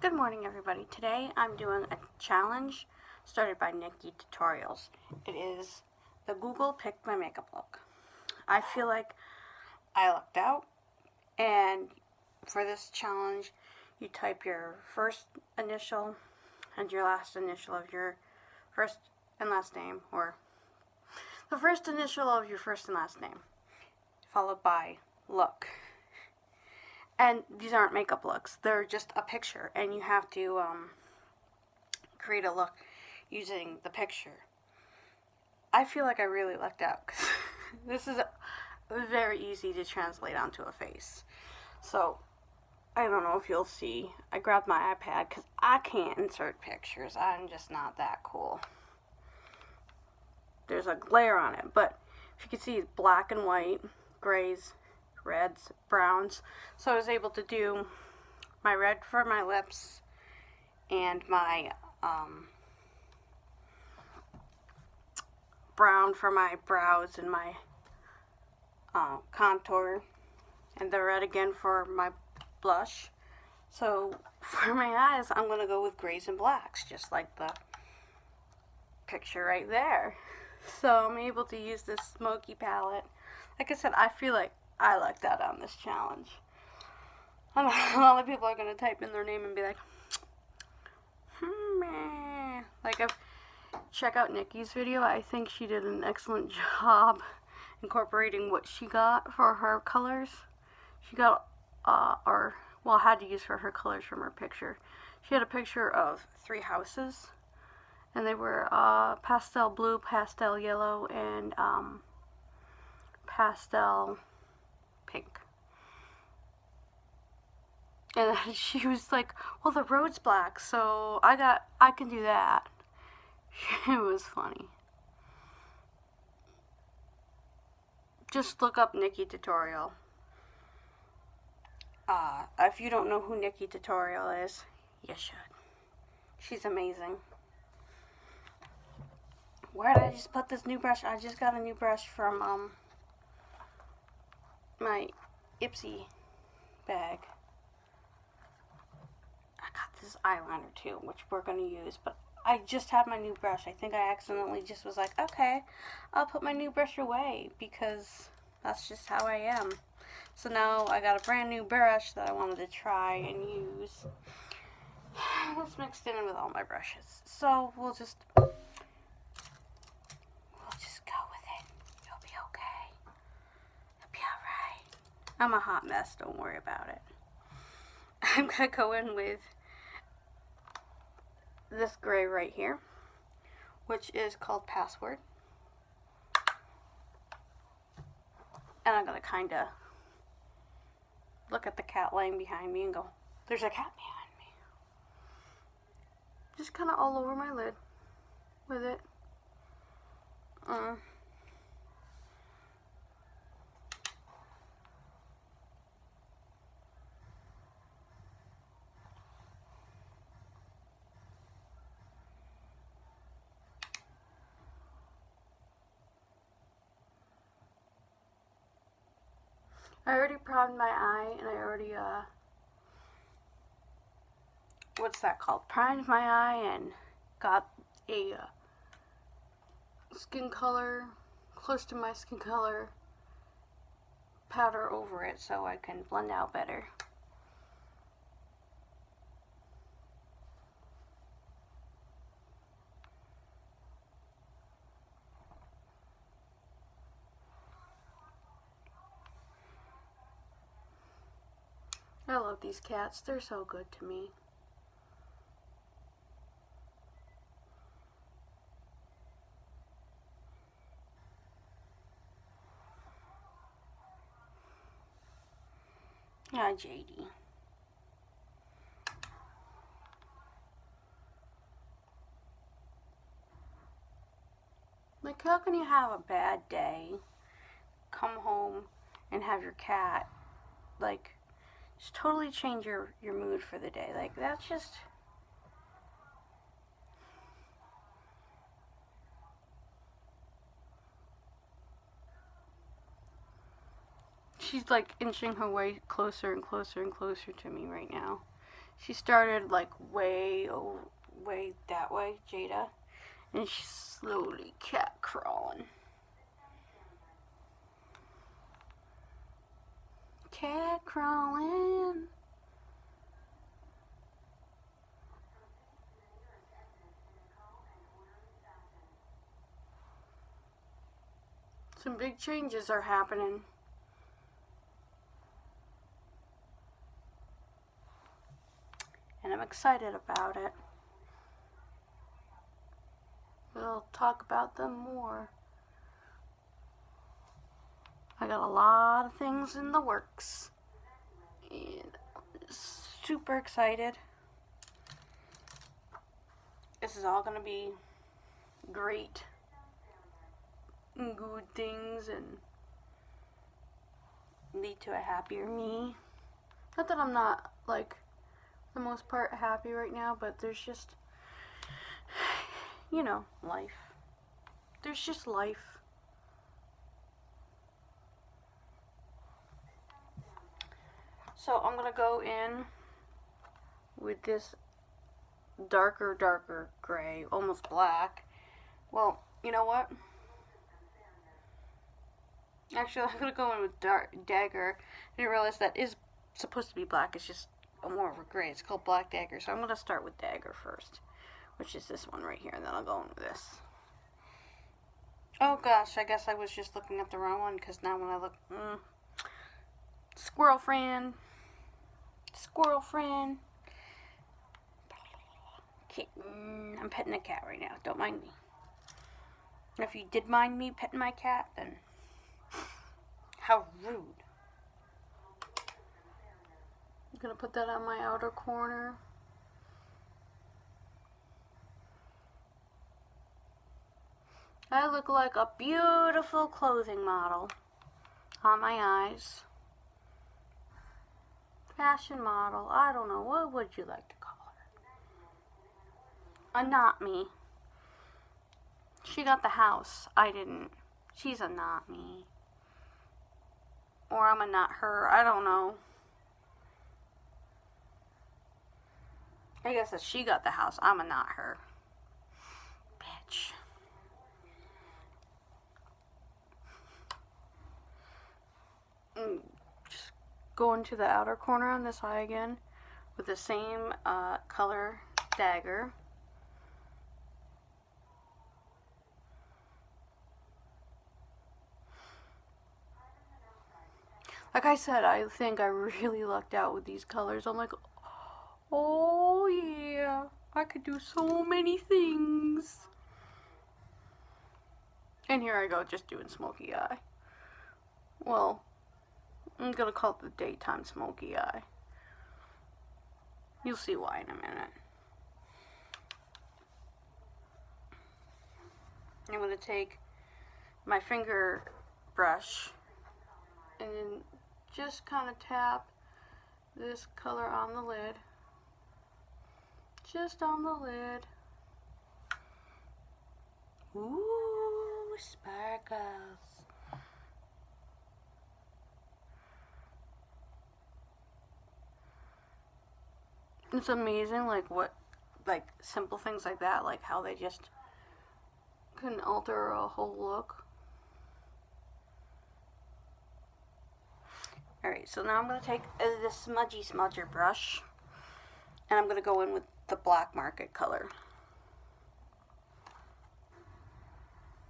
Good morning everybody. Today I'm doing a challenge started by Nikkie Tutorials. It is the Google Pick My Makeup Look. I feel like I lucked out and for this challenge you type your first initial and your last initial of your first and last name or the first initial of your first and last name followed by look. And these aren't makeup looks. They're just a picture. And you have to um, create a look using the picture. I feel like I really lucked out. Cause this is very easy to translate onto a face. So, I don't know if you'll see. I grabbed my iPad because I can't insert pictures. I'm just not that cool. There's a glare on it. But if you can see, it's black and white, grays, reds, browns. So I was able to do my red for my lips and my um, brown for my brows and my uh, contour and the red again for my blush. So for my eyes, I'm going to go with grays and blacks, just like the picture right there. So I'm able to use this smoky palette. Like I said, I feel like I like that on this challenge. A lot of people are going to type in their name and be like, hmm, like check out Nikkie's video. I think she did an excellent job incorporating what she got for her colors. She got, uh, or, well, had to use for her colors from her picture. She had a picture of three houses, and they were uh, pastel blue, pastel yellow, and um, pastel pink. And she was like, well, the road's black, so I got, I can do that. It was funny. Just look up Nikkie Tutorial. Uh, if you don't know who Nikkie Tutorial is, you should. She's amazing. Where did I just put this new brush? I just got a new brush from, um, my Ipsy bag. I got this eyeliner too, which we're going to use, but I just had my new brush. I think I accidentally just was like, okay, I'll put my new brush away because that's just how I am. So now I got a brand new brush that I wanted to try and use. It's mixed in with all my brushes. So we'll just I'm a hot mess, don't worry about it. I'm going to go in with this gray right here, which is called Password. And I'm going to kind of look at the cat laying behind me and go, there's a cat behind me. Just kind of all over my lid with it. Uh, I already primed my eye and I already, uh, what's that called? Primed my eye and got a uh, skin color close to my skin color powder over it so I can blend out better. I love these cats. They're so good to me. Yeah, JD. Like, how can you have a bad day, come home, and have your cat, like, just totally change your, your mood for the day. Like, that's just... She's like inching her way closer and closer and closer to me right now. She started like way, oh, way that way, Jada, and she's slowly cat crawling. Cat crawling. Some big changes are happening. And I'm excited about it. We'll talk about them more. I got a lot of things in the works. And super excited. This is all going to be great good things and lead to a happier me. Not that I'm not, like, the most part happy right now, but there's just, you know, life. There's just life. So I'm going to go in with this darker, darker gray, almost black. Well, you know what? Actually, I'm gonna go in with dark dagger. I didn't realize that is supposed to be black. It's just more of a gray. It's called black dagger. So I'm gonna start with dagger first, which is this one right here, and then I'll go in with this. Oh gosh, I guess I was just looking at the wrong one because now when I look, mm, squirrel friend, squirrel friend. Kitten. Mm, I'm petting a cat right now. Don't mind me. If you did mind me petting my cat, then how rude. I'm gonna put that on my outer corner. I look like a beautiful clothing model on my eyes. Fashion model. I don't know. What would you like to call her? A not me. She got the house. I didn't. She's a not me. Or I'm a not her. I don't know. I guess that she got the house. I'm a not her. Bitch. Mm, just go into the outer corner on this eye again with the same uh, color dagger. like I said, I think I really lucked out with these colors. I'm like, oh yeah, I could do so many things. And here I go, just doing smoky eye. Well, I'm gonna call it the daytime smoky eye. You'll see why in a minute. I'm gonna take my finger brush and then just kind of tap this color on the lid. Just on the lid. Ooh, sparkles. It's amazing, like, what, like, simple things like that, like how they just can alter a whole look. Alright, so now I'm going to take uh, the smudgy smudger brush and I'm going to go in with the black market color.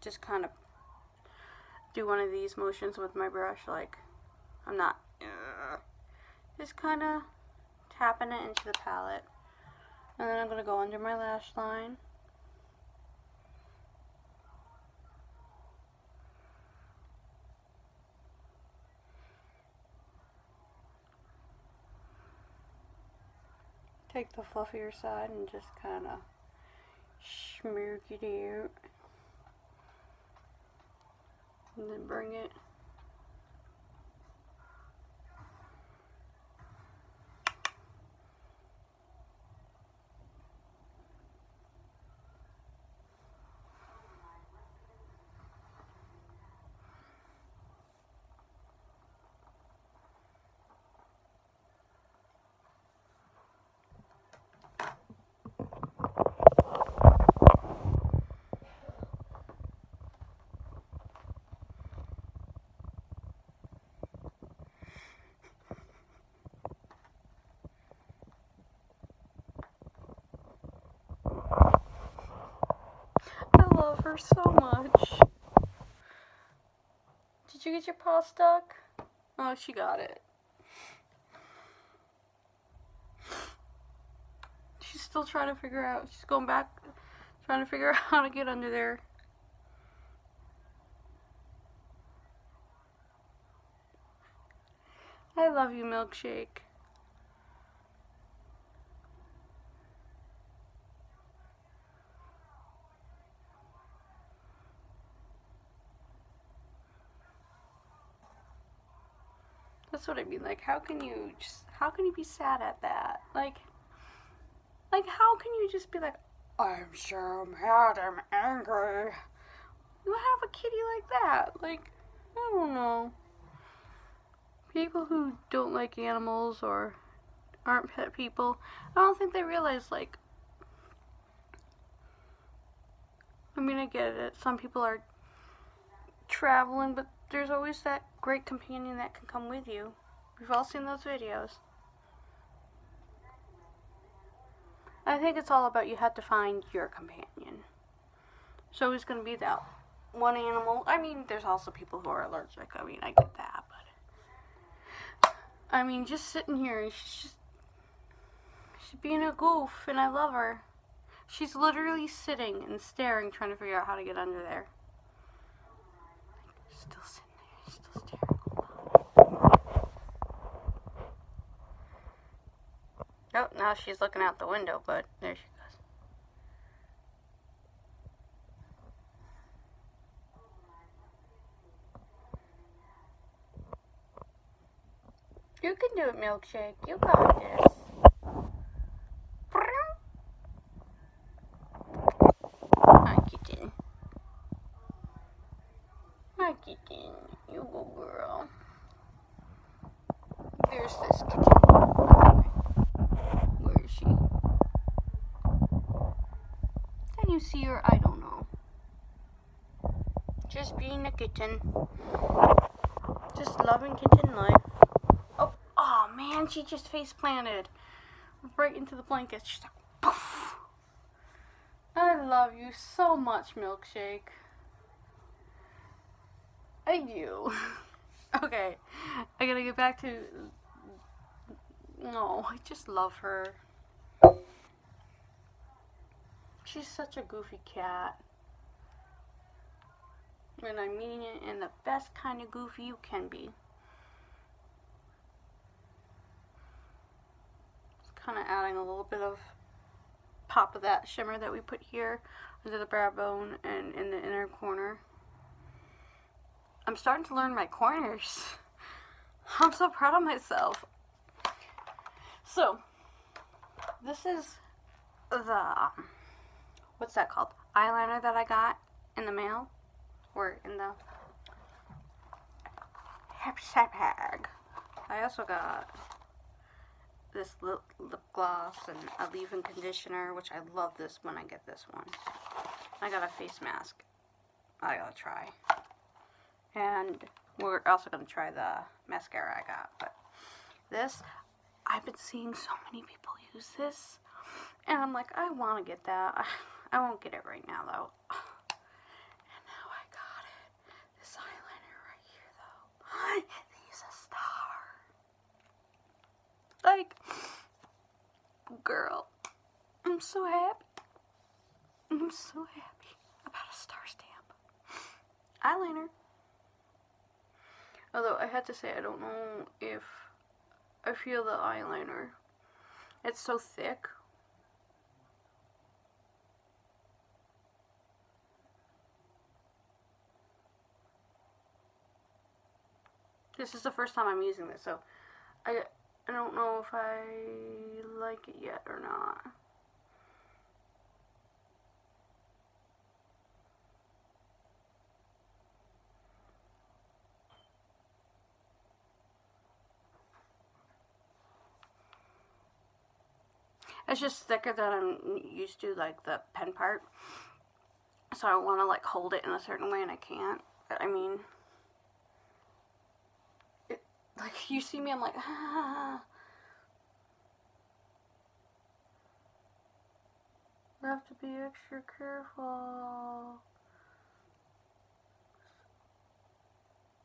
Just kind of do one of these motions with my brush, like I'm not, uh, just kind of tapping it into the palette. And then I'm going to go under my lash line. take the fluffier side and just kind of smirk it out. And then bring it her so much. Did you get your paw stuck? Oh, she got it. She's still trying to figure out. She's going back, trying to figure out how to get under there. I love you, Milkshake. That's what I mean. Like, how can you just, how can you be sad at that? Like, like, how can you just be like, I'm so mad, I'm angry. You have a kitty like that. Like, I don't know. People who don't like animals or aren't pet people, I don't think they realize, like, I mean, I get it. Some people are traveling, but there's always that great companion that can come with you. We've all seen those videos. I think it's all about you have to find your companion. So it's going to be that one animal. I mean, there's also people who are allergic. I mean, I get that, but I mean, just sitting here, she's just she's being a goof, and I love her. She's literally sitting and staring, trying to figure out how to get under there. Still sitting there, still staring. Oh, now she's looking out the window, but there she goes. You can do it, Milkshake. You got this. Hi, kitten. Hi, kitten. You go, girl. There's this kitten. Where is she? Can see her? I don't know. Just being a kitten. Just loving kitten life. Oh, oh man, she just face planted right into the blanket. She's like, poof. I love you so much, Milkshake. I do. okay, I gotta get back to. No, I just love her. She's such a goofy cat. And I mean it in the best kind of goofy you can be. It's kind of adding a little bit of pop of that shimmer that we put here under the brow bone and in the inner corner. I'm starting to learn my corners. I'm so proud of myself. So, this is the, um, what's that called? Eyeliner that I got in the mail. Or in the bag. I also got this lip, lip gloss and a leave-in conditioner, which I love this when I get this one. I got a face mask. I gotta try. And we're also gonna try the mascara I got. But this, I've been seeing so many people use this, and I'm like, I want to get that. I won't get it right now though. And now I got it. This eyeliner right here though. He's a star. Like, girl, I'm so happy. I'm so happy about a star stamp. Eyeliner. Although I had to say, I don't know if I feel the eyeliner. It's so thick. This is the first time I'm using this, so I, I don't know if I like it yet or not. It's just thicker than I'm used to, like the pen part. So I want to like hold it in a certain way and I can't. I mean, like, you see me, I'm like, ah. ah, ah, ah. Have to be extra careful.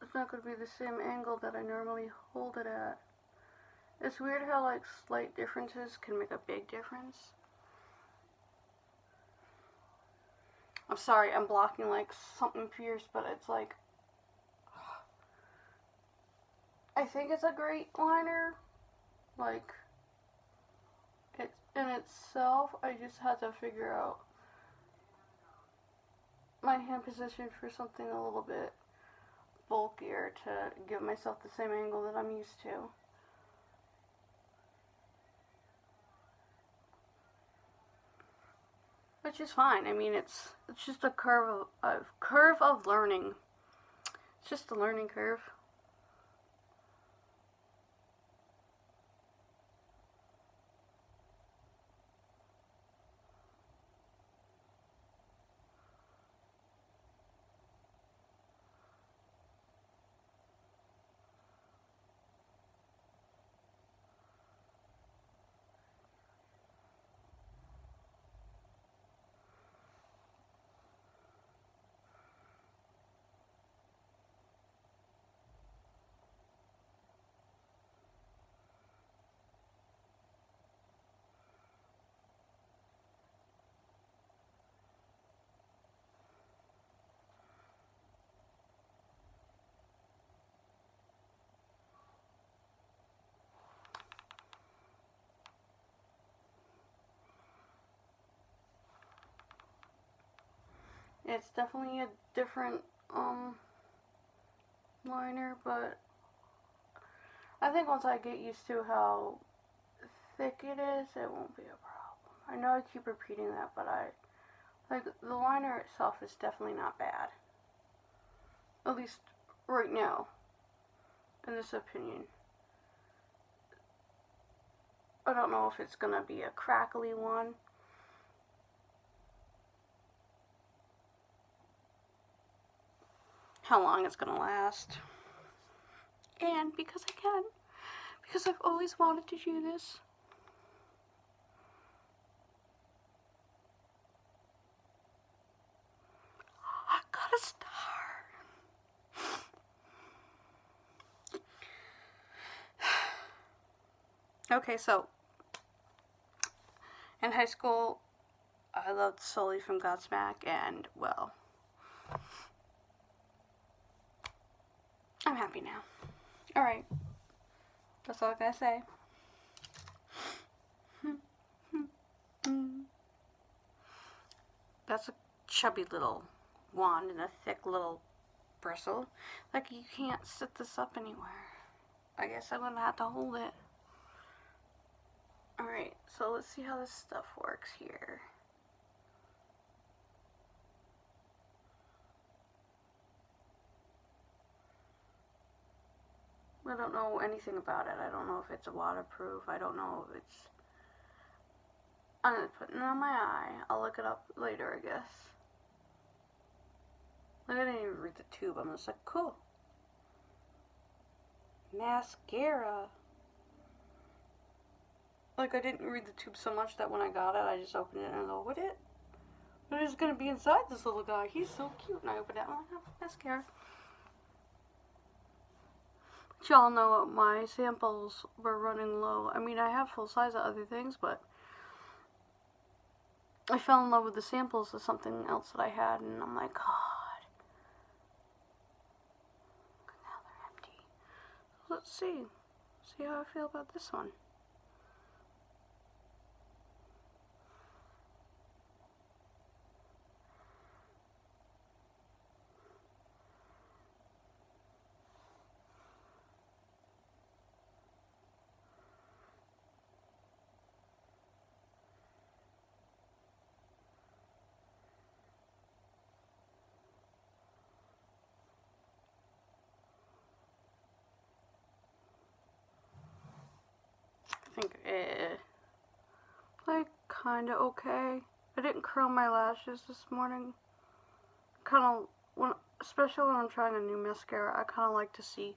It's not going to be the same angle that I normally hold it at. It's weird how, like, slight differences can make a big difference. I'm sorry, I'm blocking, like, something fierce, but it's like, I think it's a great liner. Like it's in itself, I just had to figure out my hand position for something a little bit bulkier to give myself the same angle that I'm used to. Which is fine. I mean, it's it's just a curve of, a curve of learning. It's just a learning curve. It's definitely a different um, liner, but I think once I get used to how thick it is, it won't be a problem. I know I keep repeating that, but I, like, the liner itself is definitely not bad. At least right now, in this opinion. I don't know if it's gonna be a crackly one how long it's going to last. And because I can, because I've always wanted to do this. I got a star. Okay, so in high school, I loved Sully from Godsmack, and well, I'm happy now. Alright. That's all I gotta say. That's a chubby little wand and a thick little bristle. Like, you can't sit this up anywhere. I guess I'm gonna have to hold it. Alright, so let's see how this stuff works here. I don't know anything about it. I don't know if it's waterproof. I don't know if it's... I'm going to put it on my eye. I'll look it up later, I guess. Like, I didn't even read the tube. I'm just like, cool. Mascara. Like, I didn't read the tube so much that when I got it, I just opened it and I go, what it? What is going to be inside this little guy? He's so cute. And I opened it and I'm like, oh, mascara y'all know my samples were running low. I mean, I have full size of other things, but I fell in love with the samples of something else that I had, and I'm like, God. Now they're empty. Let's see. See how I feel about this one. Think eh, like kind of okay. I didn't curl my lashes this morning. Kind of when, especially when I'm trying a new mascara, I kind of like to see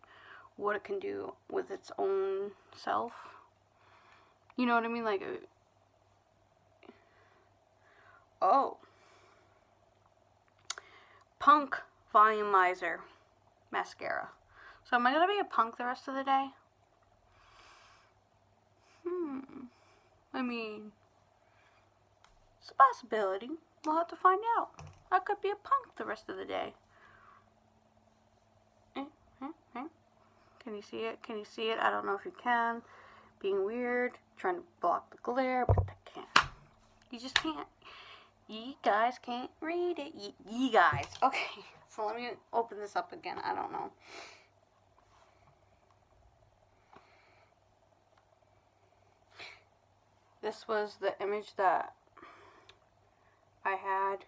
what it can do with its own self. You know what I mean? Like, uh, oh, Punk Volumizer mascara. So am I gonna be a punk the rest of the day? I mean, it's a possibility. We'll have to find out. I could be a punk the rest of the day. Eh, eh, eh. Can you see it? Can you see it? I don't know if you can. Being weird, trying to block the glare, but I can't. You just can't. You guys can't read it. Ye guys. Okay, so let me open this up again. I don't know. This was the image that I had.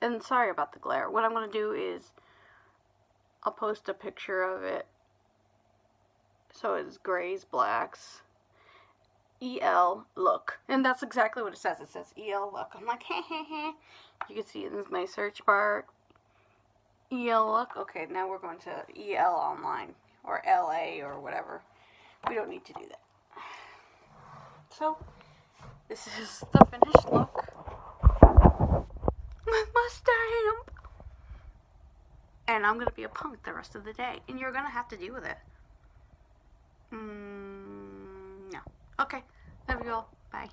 And sorry about the glare. What I'm going to do is I'll post a picture of it. So it's grays, blacks. EL look. And that's exactly what it says. It says EL look. I'm like, hey, hey, hey. You can see it in my search bar. EL look. Okay, now we're going to EL online or LA or whatever. We don't need to do that. So, this is the finished look. With my stamp. And I'm to be a punk the rest of the day. And you're to have to deal with it. Mm, no. Okay. Love you all. Bye.